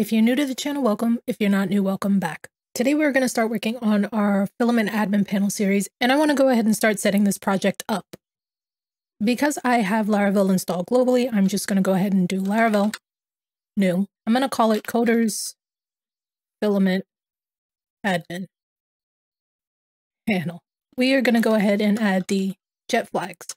If you're new to the channel, welcome. If you're not new, welcome back. Today we're going to start working on our filament admin panel series, and I want to go ahead and start setting this project up. Because I have Laravel installed globally, I'm just going to go ahead and do Laravel new. I'm going to call it coders filament admin panel. We are going to go ahead and add the jet flags.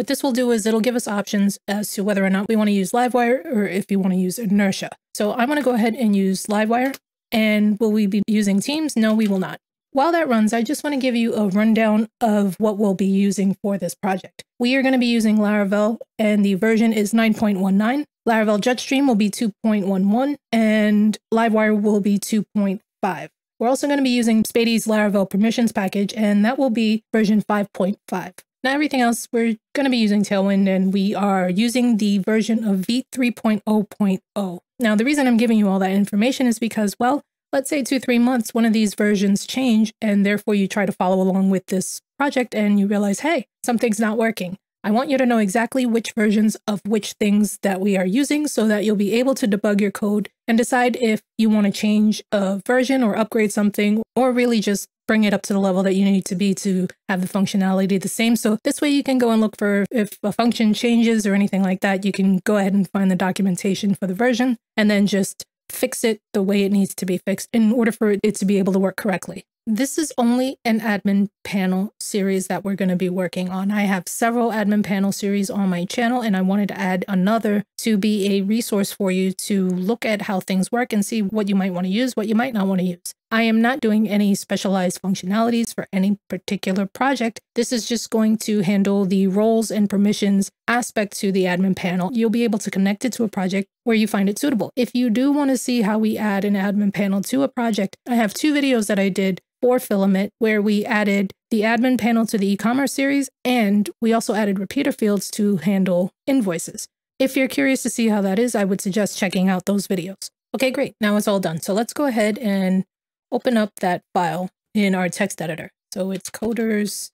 What this will do is it'll give us options as to whether or not we want to use Livewire or if we want to use Inertia. So I'm going to go ahead and use Livewire. And will we be using Teams? No, we will not. While that runs, I just want to give you a rundown of what we'll be using for this project. We are going to be using Laravel and the version is 9.19. Laravel Jetstream will be 2.11 and Livewire will be 2.5. We're also going to be using Spatie's Laravel permissions package and that will be version 5.5. Now everything else, we're going to be using Tailwind and we are using the version of v3.0.0. Now the reason I'm giving you all that information is because, well, let's say two, three months, one of these versions change and therefore you try to follow along with this project and you realize, hey, something's not working. I want you to know exactly which versions of which things that we are using so that you'll be able to debug your code and decide if you want to change a version or upgrade something or really just bring it up to the level that you need to be to have the functionality the same. So this way you can go and look for if a function changes or anything like that, you can go ahead and find the documentation for the version and then just fix it the way it needs to be fixed in order for it to be able to work correctly. This is only an admin panel series that we're going to be working on. I have several admin panel series on my channel and I wanted to add another to be a resource for you to look at how things work and see what you might want to use, what you might not want to use. I am not doing any specialized functionalities for any particular project. This is just going to handle the roles and permissions aspect to the admin panel. You'll be able to connect it to a project where you find it suitable. If you do want to see how we add an admin panel to a project, I have two videos that I did for Filament where we added the admin panel to the e-commerce series and we also added repeater fields to handle invoices. If you're curious to see how that is, I would suggest checking out those videos. Okay, great. Now it's all done. So let's go ahead and open up that file in our text editor. So it's coders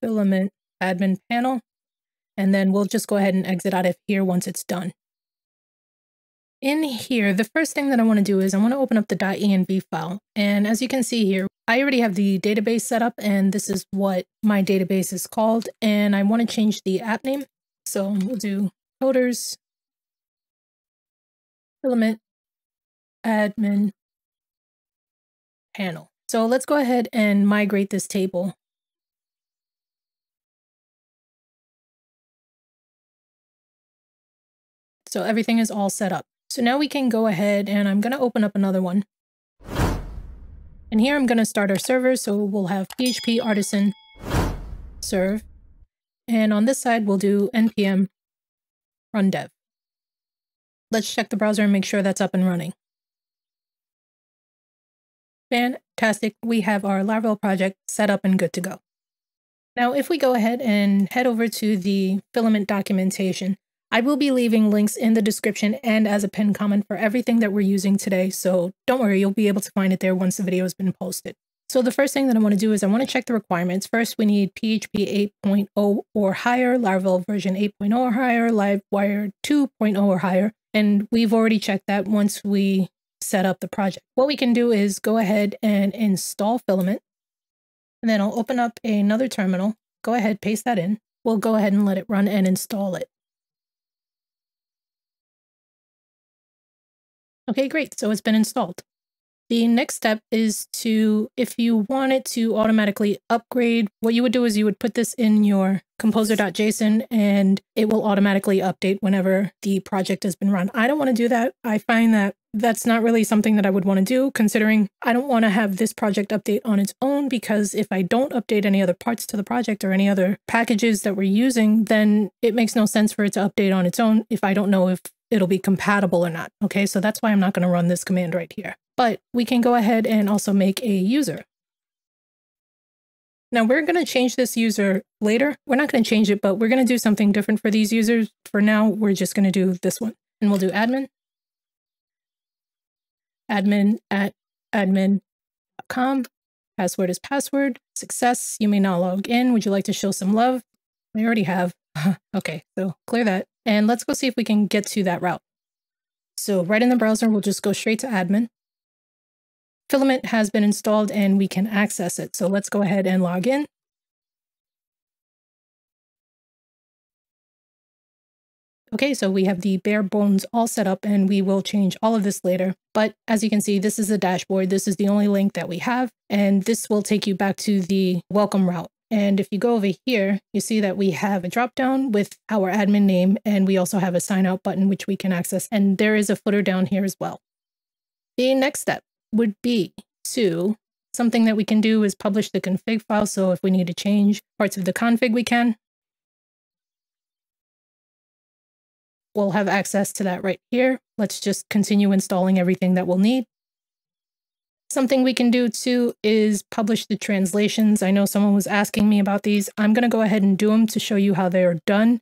filament admin panel. And then we'll just go ahead and exit out of here once it's done. In here, the first thing that I want to do is I want to open up the .env file. And as you can see here, I already have the database set up and this is what my database is called. And I want to change the app name. So we'll do coders filament admin panel. So let's go ahead and migrate this table. So everything is all set up. So now we can go ahead and I'm going to open up another one. And here I'm going to start our server. So we'll have PHP artisan serve. And on this side, we'll do npm run dev. Let's check the browser and make sure that's up and running. Fantastic. We have our Laravel project set up and good to go. Now, if we go ahead and head over to the filament documentation, I will be leaving links in the description and as a pinned comment for everything that we're using today. So don't worry, you'll be able to find it there once the video has been posted. So the first thing that I want to do is I want to check the requirements. First, we need PHP 8.0 or higher, Laravel version 8.0 or higher, Livewire 2.0 or higher. And we've already checked that once we set up the project. What we can do is go ahead and install Filament. And then I'll open up another terminal. Go ahead, paste that in. We'll go ahead and let it run and install it. Okay, great. So it's been installed. The next step is to, if you wanted to automatically upgrade, what you would do is you would put this in your composer.json and it will automatically update whenever the project has been run. I don't want to do that. I find that that's not really something that I would want to do considering I don't want to have this project update on its own because if I don't update any other parts to the project or any other packages that we're using, then it makes no sense for it to update on its own if I don't know if it'll be compatible or not. Okay, so that's why I'm not going to run this command right here. But we can go ahead and also make a user. Now we're going to change this user later. We're not going to change it, but we're going to do something different for these users. For now, we're just going to do this one. And we'll do admin. Admin at admin.com. Password is password. Success. You may now log in. Would you like to show some love? I already have. okay, so clear that. And let's go see if we can get to that route. So right in the browser, we'll just go straight to admin. Filament has been installed and we can access it. So let's go ahead and log in. Okay, so we have the bare bones all set up and we will change all of this later. But as you can see, this is the dashboard. This is the only link that we have. And this will take you back to the welcome route. And if you go over here, you see that we have a dropdown with our admin name, and we also have a sign out button, which we can access. And there is a footer down here as well. The next step would be to something that we can do is publish the config file. So if we need to change parts of the config, we can. We'll have access to that right here. Let's just continue installing everything that we'll need. Something we can do too is publish the translations. I know someone was asking me about these. I'm going to go ahead and do them to show you how they are done.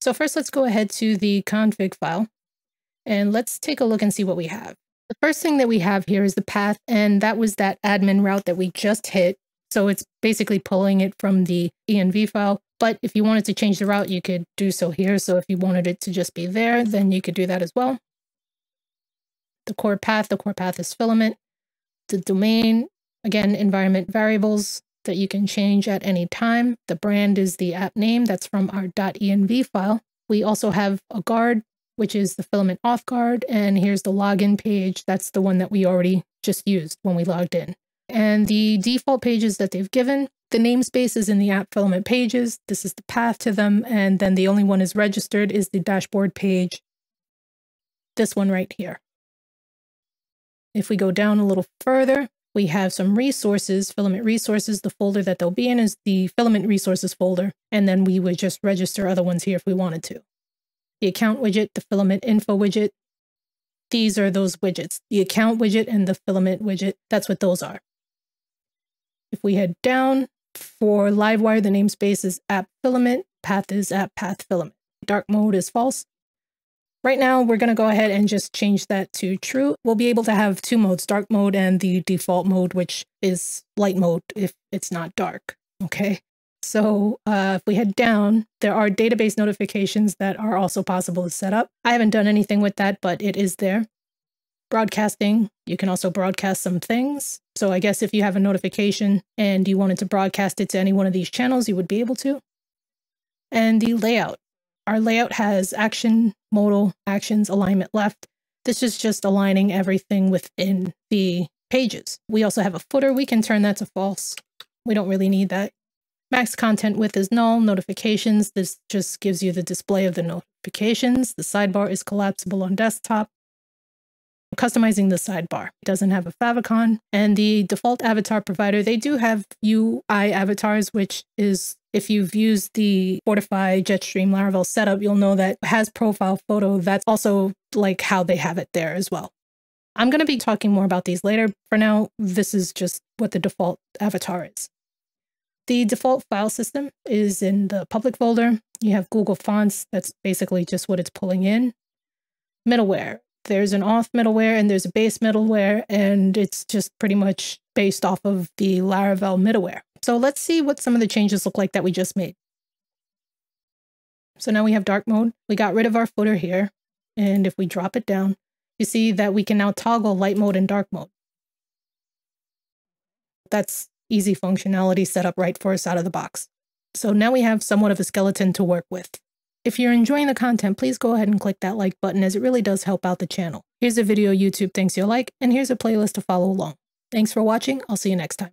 So first, let's go ahead to the config file and let's take a look and see what we have. The first thing that we have here is the path, and that was that admin route that we just hit. So it's basically pulling it from the env file. But if you wanted to change the route, you could do so here. So if you wanted it to just be there, then you could do that as well. The core path, the core path is filament. The domain, again, environment variables that you can change at any time. The brand is the app name. That's from our .env file. We also have a guard, which is the filament auth guard. And here's the login page. That's the one that we already just used when we logged in. And the default pages that they've given, the namespace is in the app filament pages. This is the path to them. And then the only one is registered is the dashboard page. This one right here. If we go down a little further, we have some resources, filament resources. The folder that they'll be in is the filament resources folder. And then we would just register other ones here if we wanted to. The account widget, the filament info widget. These are those widgets. The account widget and the filament widget, that's what those are. If we head down for Livewire, the namespace is app filament, path is app path filament. Dark mode is false. Right now, we're going to go ahead and just change that to true. We'll be able to have two modes, dark mode and the default mode, which is light mode if it's not dark. Okay. So uh, if we head down, there are database notifications that are also possible to set up. I haven't done anything with that, but it is there. Broadcasting, you can also broadcast some things. So I guess if you have a notification and you wanted to broadcast it to any one of these channels, you would be able to. And the layout. Our layout has action, modal, actions, alignment left. This is just aligning everything within the pages. We also have a footer. We can turn that to false. We don't really need that. Max content width is null. Notifications, this just gives you the display of the notifications. The sidebar is collapsible on desktop. Customizing the sidebar. It doesn't have a favicon. And the default avatar provider, they do have UI avatars, which is if you've used the Fortify Jetstream Laravel setup, you'll know that has profile photo. That's also like how they have it there as well. I'm going to be talking more about these later. For now, this is just what the default avatar is. The default file system is in the public folder. You have Google Fonts. That's basically just what it's pulling in. Middleware. There's an auth middleware and there's a base middleware, and it's just pretty much based off of the Laravel middleware. So let's see what some of the changes look like that we just made. So now we have dark mode. We got rid of our footer here. And if we drop it down, you see that we can now toggle light mode and dark mode. That's easy functionality set up right for us out of the box. So now we have somewhat of a skeleton to work with. If you're enjoying the content, please go ahead and click that like button as it really does help out the channel. Here's a video YouTube thinks you'll like, and here's a playlist to follow along. Thanks for watching. I'll see you next time.